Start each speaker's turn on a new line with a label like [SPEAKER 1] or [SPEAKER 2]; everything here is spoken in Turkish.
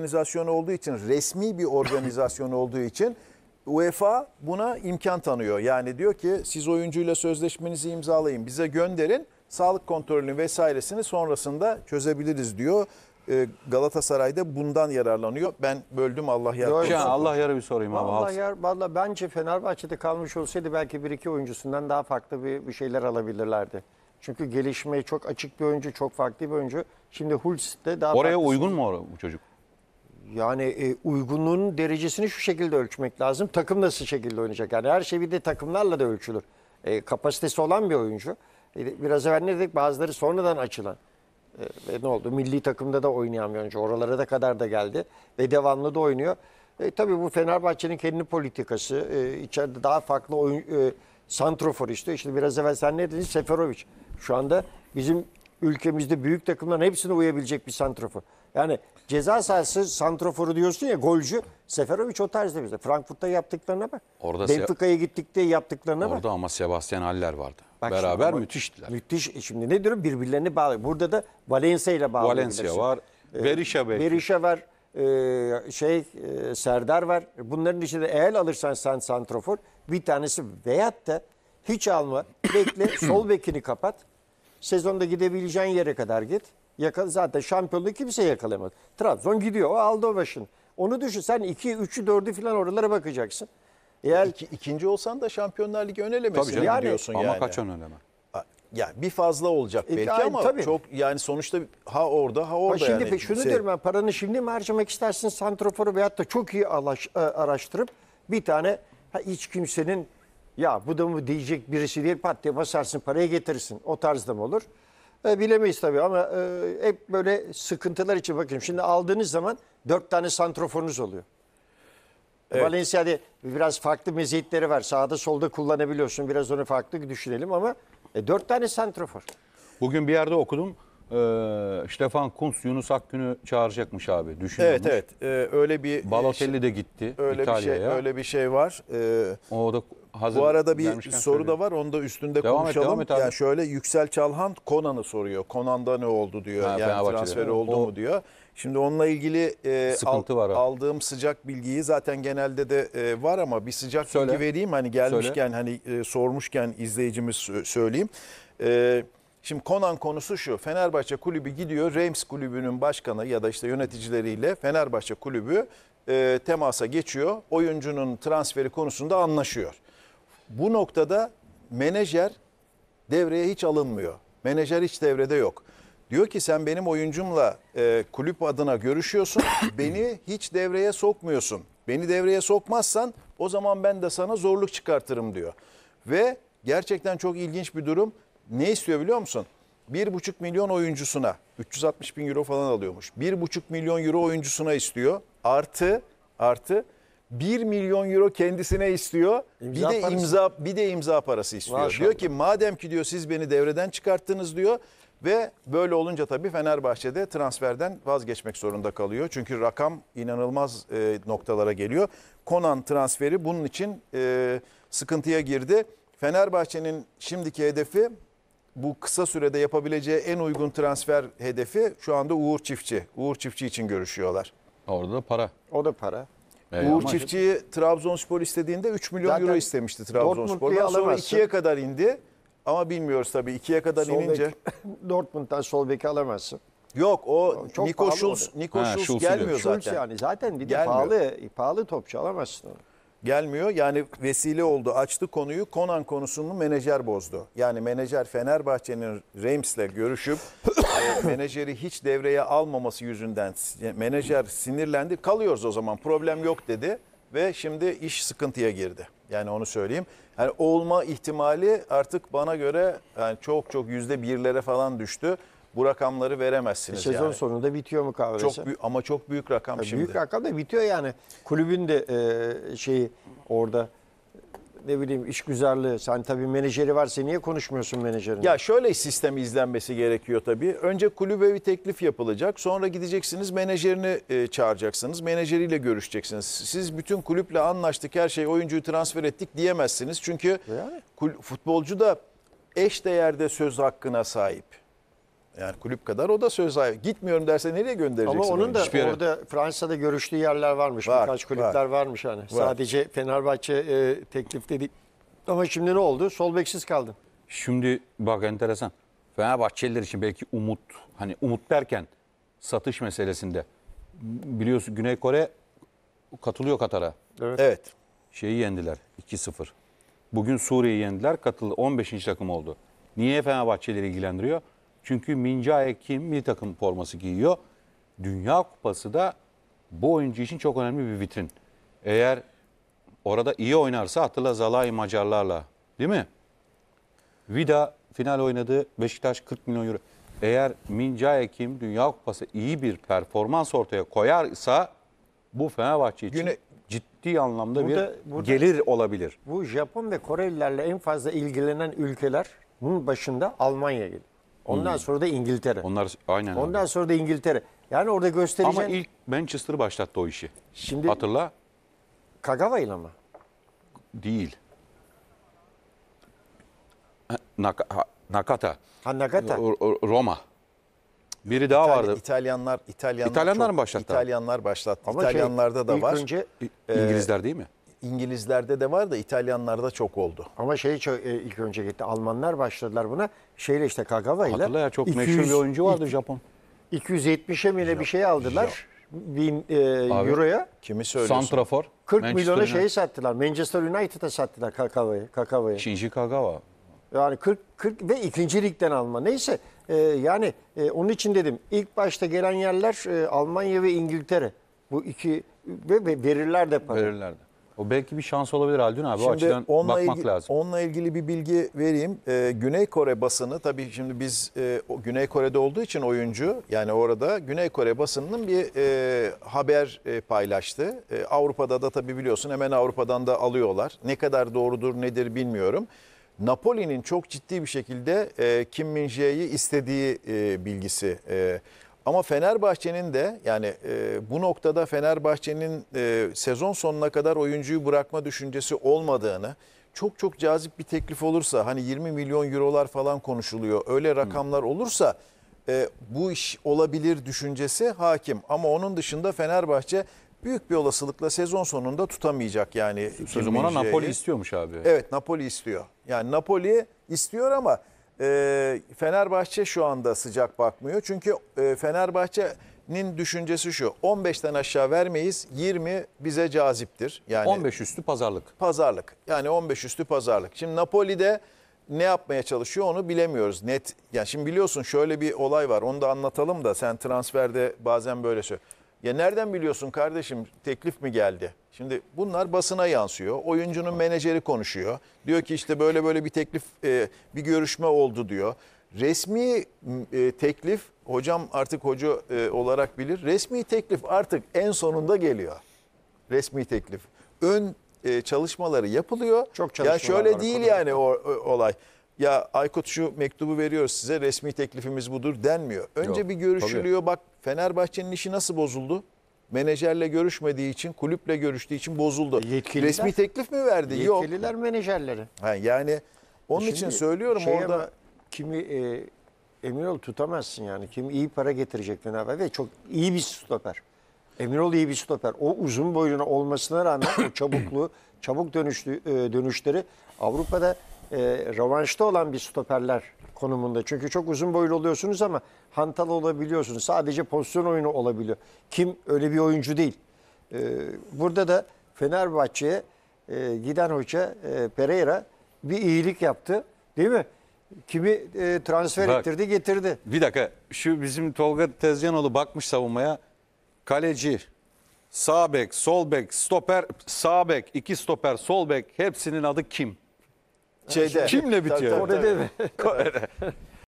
[SPEAKER 1] organizasyon olduğu için, resmi bir organizasyon olduğu için UEFA buna imkan tanıyor. Yani diyor ki siz oyuncuyla sözleşmenizi imzalayın, bize gönderin. Sağlık kontrolünü vesairesini sonrasında çözebiliriz diyor. Ee, Galatasaray'da bundan yararlanıyor. Ben böldüm Allah
[SPEAKER 2] Yok,
[SPEAKER 1] yardımcısı.
[SPEAKER 3] Can Allah yarı bir sorayım abi.
[SPEAKER 2] Vallahi,
[SPEAKER 3] Hafız.
[SPEAKER 2] ya, vallahi bence Fenerbahçe'de kalmış olsaydı belki bir iki oyuncusundan daha farklı bir, bir şeyler alabilirlerdi. Çünkü gelişmeye çok açık bir oyuncu, çok farklı bir oyuncu. Şimdi Hulz de daha
[SPEAKER 3] Oraya
[SPEAKER 2] farklı.
[SPEAKER 3] uygun mu o- bu çocuk?
[SPEAKER 2] Yani e, uygunluğun derecesini şu şekilde ölçmek lazım. Takım nasıl şekilde oynayacak? Yani her şey bir de takımlarla da ölçülür. E, kapasitesi olan bir oyuncu. E, biraz evvel ne dedik? Bazıları sonradan açılan. E, ve ne oldu? Milli takımda da oynayan bir oyuncu. Oralara da kadar da geldi. Ve devamlı da oynuyor. E, tabii bu Fenerbahçe'nin kendi politikası. E, içeride daha farklı oyun, e, santrofor istiyor. İşte biraz evvel sen ne dedin? Seferovic. Şu anda bizim ülkemizde büyük takımların hepsine uyabilecek bir santrofor. Yani ceza sahası santroforu diyorsun ya golcü. Seferovic o tarzda bizde. Frankfurt'ta yaptıklarına bak.
[SPEAKER 3] Orada
[SPEAKER 2] Benfica'ya gittikte yaptıklarına bak.
[SPEAKER 3] Orada ama Sebastian Haller vardı.
[SPEAKER 2] Bak şimdi
[SPEAKER 3] Beraber
[SPEAKER 2] ama
[SPEAKER 3] müthiştiler.
[SPEAKER 2] Müthiş. E Şimdi ne diyorum? Birbirlerini bağlı. Burada da Valencia ile bağlı.
[SPEAKER 3] Valencia var. Berisha belki.
[SPEAKER 2] Berisha var. e, şey e, Serdar var. Bunların içinde eğer alırsan sen santrofor bir tanesi veyahut da hiç alma. Bekle sol bekini kapat. Sezonda gidebileceğin yere kadar git. Yakal zaten şampiyonluğu kimse yakalayamaz. Trabzon gidiyor. O aldı o başını. Onu düşün. Sen 2, 3'ü, 4'ü falan oralara bakacaksın. Eğer
[SPEAKER 1] İki, ikinci olsan da Şampiyonlar Ligi ön
[SPEAKER 3] Tabii
[SPEAKER 1] elemesine
[SPEAKER 3] canım.
[SPEAKER 2] Yani-
[SPEAKER 1] gidiyorsun
[SPEAKER 3] Ama
[SPEAKER 1] yani.
[SPEAKER 3] kaç ön önleme?
[SPEAKER 1] Ya bir fazla olacak
[SPEAKER 2] E,
[SPEAKER 1] belki
[SPEAKER 2] aynen,
[SPEAKER 1] ama
[SPEAKER 2] tabii.
[SPEAKER 1] çok yani sonuçta ha orada ha
[SPEAKER 2] Ha
[SPEAKER 1] orada
[SPEAKER 2] şimdi
[SPEAKER 1] yani.
[SPEAKER 2] pe- şunu
[SPEAKER 1] Şey-
[SPEAKER 2] diyorum ben paranı şimdi mi harcamak istersin santroforu veyahut da çok iyi alaş- e, araştırıp bir tane ha, hiç kimsenin ya bu da mı diyecek birisi değil pat diye basarsın parayı getirirsin. O tarzda mı olur? E, bilemeyiz tabii ama e, hep böyle sıkıntılar için bakın. Şimdi aldığınız zaman dört tane santroforunuz oluyor. Valencia'da biraz farklı meziyetleri var. Sağda solda kullanabiliyorsun. Biraz onu farklı düşünelim ama e, dört tane santrofor.
[SPEAKER 3] Bugün bir yerde okudum. Ee, Stefan Kuntz Yunus Akgün'ü çağıracakmış abi. Düşünüyormuş.
[SPEAKER 1] Evet evet Ee, öyle bir
[SPEAKER 3] Balotelli de gitti
[SPEAKER 1] öyle bir şey
[SPEAKER 3] İtalya'ya.
[SPEAKER 1] öyle bir şey var. Ee,
[SPEAKER 3] O da hazır
[SPEAKER 1] bu arada bir soru
[SPEAKER 3] söyleyeyim.
[SPEAKER 1] da var. Onu da üstünde
[SPEAKER 3] Devam et,
[SPEAKER 1] konuşalım.
[SPEAKER 3] devam et abi.
[SPEAKER 1] yani şöyle Yüksel Çalhan Konan'ı soruyor. Konan'da ne oldu diyor.
[SPEAKER 3] Ha,
[SPEAKER 1] yani transferi oldu
[SPEAKER 3] O-
[SPEAKER 1] mu diyor. Şimdi onunla ilgili e,
[SPEAKER 3] Sıkıntı var
[SPEAKER 1] aldığım sıcak bilgiyi zaten genelde de e, var ama bir sıcak
[SPEAKER 3] Söyle.
[SPEAKER 1] bilgi vereyim. Hani gelmişken hani e, sormuşken izleyicimiz sö- söyleyeyim. E, Şimdi Konan konusu şu. Fenerbahçe kulübü gidiyor. Reims kulübünün başkanı ya da işte yöneticileriyle Fenerbahçe kulübü e, temasa geçiyor. Oyuncunun transferi konusunda anlaşıyor. Bu noktada menajer devreye hiç alınmıyor. Menajer hiç devrede yok. Diyor ki sen benim oyuncumla e, kulüp adına görüşüyorsun. beni hiç devreye sokmuyorsun. Beni devreye sokmazsan o zaman ben de sana zorluk çıkartırım diyor. Ve gerçekten çok ilginç bir durum. Ne istiyor biliyor musun? 1,5 milyon oyuncusuna 360 bin euro falan alıyormuş. 1,5 milyon euro oyuncusuna istiyor. Artı artı 1 milyon euro kendisine istiyor.
[SPEAKER 2] İmza
[SPEAKER 1] bir de
[SPEAKER 2] parası.
[SPEAKER 1] imza bir de imza parası istiyor.
[SPEAKER 2] Maşallah.
[SPEAKER 1] Diyor ki madem ki diyor siz beni devreden çıkarttınız diyor ve böyle olunca tabii Fenerbahçe'de transferden vazgeçmek zorunda kalıyor. Çünkü rakam inanılmaz e, noktalara geliyor. Konan transferi bunun için e, sıkıntıya girdi. Fenerbahçe'nin şimdiki hedefi bu kısa sürede yapabileceği en uygun transfer hedefi şu anda Uğur Çiftçi. Uğur Çiftçi için görüşüyorlar.
[SPEAKER 3] Orada da para.
[SPEAKER 2] O da para.
[SPEAKER 3] E,
[SPEAKER 1] Uğur Çiftçi'yi Trabzonspor istediğinde 3 milyon
[SPEAKER 2] Zaten
[SPEAKER 1] euro istemişti Trabzonspor'dan. Sonra
[SPEAKER 2] alamazsın.
[SPEAKER 1] 2'ye kadar indi. Ama bilmiyoruz tabii 2'ye kadar
[SPEAKER 2] Sol
[SPEAKER 1] inince.
[SPEAKER 2] bek- Dortmund'dan sol beki alamazsın.
[SPEAKER 1] Yok o
[SPEAKER 2] Çok pahalı
[SPEAKER 1] Schulz,
[SPEAKER 2] o.
[SPEAKER 1] Niko
[SPEAKER 3] Ha,
[SPEAKER 1] Schulz gelmiyor.
[SPEAKER 2] Schulz
[SPEAKER 1] zaten.
[SPEAKER 2] yani zaten bir de
[SPEAKER 1] Gelmiyor.
[SPEAKER 2] pahalı pahalı topçu alamazsın onu.
[SPEAKER 1] Gelmiyor. Yani vesile oldu. Açtı konuyu. Konan konusunu menajer bozdu. Yani menajer Fenerbahçe'nin Reims'le görüşüp e, menajeri hiç devreye almaması yüzünden menajer sinirlendi. Kalıyoruz o zaman. Problem yok dedi ve şimdi iş sıkıntıya girdi. Yani onu söyleyeyim. Yani olma ihtimali artık bana göre yani çok çok yüzde birlere falan düştü. Bu rakamları veremezsiniz
[SPEAKER 2] Sezon
[SPEAKER 1] yani.
[SPEAKER 2] sonunda bitiyor mu kahvesi?
[SPEAKER 1] Çok büyük ama çok büyük rakam
[SPEAKER 2] Ya
[SPEAKER 1] şimdi.
[SPEAKER 2] Büyük rakam da bitiyor yani. Kulübün de e, şeyi orada ne bileyim işgüzarlığı. Sen tabii menajeri varsa niye konuşmuyorsun menajerin?
[SPEAKER 1] Ya şöyle sistem izlenmesi gerekiyor tabii. Önce kulübe bir teklif yapılacak. Sonra gideceksiniz menajerini e, çağıracaksınız. Menajeriyle görüşeceksiniz. Siz bütün kulüple anlaştık her şey oyuncuyu transfer ettik diyemezsiniz. Çünkü
[SPEAKER 2] Yani.
[SPEAKER 1] futbolcu da eş değerde söz hakkına sahip. Yani kulüp kadar o da söz sahibi. Gitmiyorum derse nereye göndereceksin?
[SPEAKER 2] Ama onun da?
[SPEAKER 3] Hiçbir yere.
[SPEAKER 2] orada Fransa'da görüştüğü yerler varmış.
[SPEAKER 1] Var,
[SPEAKER 2] Birkaç kulüpler
[SPEAKER 1] var.
[SPEAKER 2] varmış hani. Sadece Fenerbahçe e, teklif dedik. Ama şimdi ne oldu? Sol beksiz kaldın.
[SPEAKER 3] Şimdi bak enteresan. Fenerbahçeliler için belki umut, hani umut derken satış meselesinde biliyorsun Güney Kore katılıyor Katar'a.
[SPEAKER 1] Evet.
[SPEAKER 3] Şeyi yendiler 2-0. Bugün Suriye'yi yendiler. Katıldı 15. takım oldu. Niye Fenerbahçeleri ilgilendiriyor? Çünkü Mincae Kim bir takım forması giyiyor. Dünya Kupası da bu oyuncu için çok önemli bir vitrin. Eğer orada iyi oynarsa hatırla Zalai Macarlarla değil mi? Vida final oynadı. Beşiktaş 40 milyon euro. Eğer Mincae Kim Dünya Kupası iyi bir performans ortaya koyarsa bu Fenerbahçe için
[SPEAKER 1] Güne-
[SPEAKER 3] ciddi anlamda
[SPEAKER 2] Burada-
[SPEAKER 3] bir
[SPEAKER 2] burada-
[SPEAKER 3] gelir olabilir.
[SPEAKER 2] Bu Japon ve Korelilerle en fazla ilgilenen ülkeler bunun başında Almanya geliyor. Ondan sonra da İngiltere.
[SPEAKER 3] Onlar aynen. abi.
[SPEAKER 2] Ondan sonra da İngiltere. Yani orada göstereceğin
[SPEAKER 3] Ama ilk Manchester başlattı o işi.
[SPEAKER 2] Şimdi-
[SPEAKER 3] Hatırla
[SPEAKER 2] Kagawa ile mi?
[SPEAKER 3] değil. Ha, Nakata.
[SPEAKER 2] Ha Nagata.
[SPEAKER 3] O- o- Roma. Biri daha
[SPEAKER 1] İtalya-
[SPEAKER 3] vardı.
[SPEAKER 1] İtalyanlar İtalyanlar
[SPEAKER 3] İtalyanlar
[SPEAKER 1] çok-
[SPEAKER 3] mı başlattı?
[SPEAKER 1] İtalyanlar başlattı.
[SPEAKER 2] Ama şey,
[SPEAKER 1] İtalyanlarda da
[SPEAKER 2] ilk
[SPEAKER 1] var.
[SPEAKER 2] Önce,
[SPEAKER 3] İngilizler değil mi?
[SPEAKER 1] İngilizlerde de var da İtalyanlarda çok oldu.
[SPEAKER 2] ama şey çok- e, ilk önce gitti. Almanlar başladılar buna. Şeyle işte Kagawa ile.
[SPEAKER 3] Hatırla ya çok
[SPEAKER 2] 200
[SPEAKER 3] meşhur bir oyuncu vardı Japon.
[SPEAKER 2] 270'e mi ne bir şey aldılar. Bin e, euroya.
[SPEAKER 1] Kimi söylüyorsun?
[SPEAKER 3] Santrafor.
[SPEAKER 2] 40
[SPEAKER 3] Manchester
[SPEAKER 2] milyona şeyi sattılar. Manchester United'a sattılar Kakava'yı. Kakava'yı.
[SPEAKER 3] Shinji Kagawa.
[SPEAKER 2] Yani 40 40 ve ikinci ligden alma. Neyse e, yani e, onun için dedim ilk başta gelen yerler e, Almanya ve İngiltere. Bu iki ve, ve verirler de para.
[SPEAKER 3] Verirlerdi. O belki bir şans olabilir Haldun abi. o
[SPEAKER 1] Şimdi
[SPEAKER 3] açıdan
[SPEAKER 1] onunla
[SPEAKER 3] bakmak
[SPEAKER 1] ilgili,
[SPEAKER 3] lazım.
[SPEAKER 1] onunla ilgili bir bilgi vereyim. Ee, Güney Kore basını tabii şimdi biz e, o Güney Kore'de olduğu için oyuncu yani orada Güney Kore basınının bir e, haber e, paylaştı. E, Avrupa'da da tabii biliyorsun hemen Avrupa'dan da alıyorlar. Ne kadar doğrudur nedir bilmiyorum. Napoli'nin çok ciddi bir şekilde e, Kim Min Jae'yi istediği e, bilgisi. E, ama Fenerbahçe'nin de yani e, bu noktada Fenerbahçe'nin e, sezon sonuna kadar oyuncuyu bırakma düşüncesi olmadığını çok çok cazip bir teklif olursa hani 20 milyon eurolar falan konuşuluyor öyle rakamlar olursa e, bu iş olabilir düşüncesi hakim. Ama onun dışında Fenerbahçe büyük bir olasılıkla sezon sonunda tutamayacak yani.
[SPEAKER 3] Sözüm ona. Napoli istiyormuş abi.
[SPEAKER 1] Evet Napoli istiyor. Yani Napoli istiyor ama e, Fenerbahçe şu anda sıcak bakmıyor. Çünkü e, Fenerbahçe'nin düşüncesi şu 15'ten aşağı vermeyiz 20 bize caziptir. Yani
[SPEAKER 3] 15 üstü pazarlık.
[SPEAKER 1] pazarlık yani 15 üstü pazarlık. Şimdi Napoli'de ne yapmaya çalışıyor onu bilemiyoruz net. Yani şimdi biliyorsun şöyle bir olay var onu da anlatalım da sen transferde bazen böyle söyle. Ya nereden biliyorsun kardeşim teklif mi geldi? Şimdi bunlar basına yansıyor. Oyuncunun menajeri konuşuyor. Diyor ki işte böyle böyle bir teklif e, bir görüşme oldu diyor. Resmi e, teklif hocam artık hoca e, olarak bilir. Resmi teklif artık en sonunda geliyor resmi teklif. Ön e, çalışmaları yapılıyor.
[SPEAKER 2] Çok
[SPEAKER 1] Ya
[SPEAKER 2] çalışmalar
[SPEAKER 1] şöyle
[SPEAKER 2] var
[SPEAKER 1] değil yani o, o- olay. Ya Aykut şu mektubu veriyoruz size resmi teklifimiz budur denmiyor. Önce
[SPEAKER 3] Yok,
[SPEAKER 1] bir görüşülüyor. Bak Fenerbahçe'nin işi nasıl bozuldu? Menajerle görüşmediği için, kulüple görüştüğü için bozuldu.
[SPEAKER 2] Yetkililer-
[SPEAKER 1] Resmi teklif mi verdi? Yok.
[SPEAKER 2] Yetkililer menajerleri.
[SPEAKER 1] Ha, yani onun için
[SPEAKER 2] Şimdi
[SPEAKER 1] söylüyorum
[SPEAKER 2] şey
[SPEAKER 1] orada
[SPEAKER 2] ama kimi e, emin ol tutamazsın yani. Kim iyi para getirecek Fenerbahçe ve çok iyi bir stoper. Emin ol iyi bir stoper. O uzun boyuna olmasına rağmen o çabukluğu, çabuk dönüşlü, e, dönüşleri Avrupa'da e, rövanşta olan bir stoperler konumunda. Çünkü çok uzun boylu oluyorsunuz ama hantal olabiliyorsunuz. Sadece pozisyon oyunu olabiliyor. Kim öyle bir oyuncu değil. E, burada da Fenerbahçe'ye e, giden hoca e, Pereira bir iyilik yaptı. Değil mi? Kimi e, transfer
[SPEAKER 3] Bak.
[SPEAKER 2] ettirdi getirdi.
[SPEAKER 3] Bir dakika şu bizim Tolga Tezcanoğlu bakmış savunmaya. Kaleci, sağ bek, sol bek, stoper, sağ bek, iki stoper, sol bek hepsinin adı kim?
[SPEAKER 1] Şeyde.
[SPEAKER 3] Kimle bitiyor?
[SPEAKER 1] Tabii, tabii,
[SPEAKER 2] mi?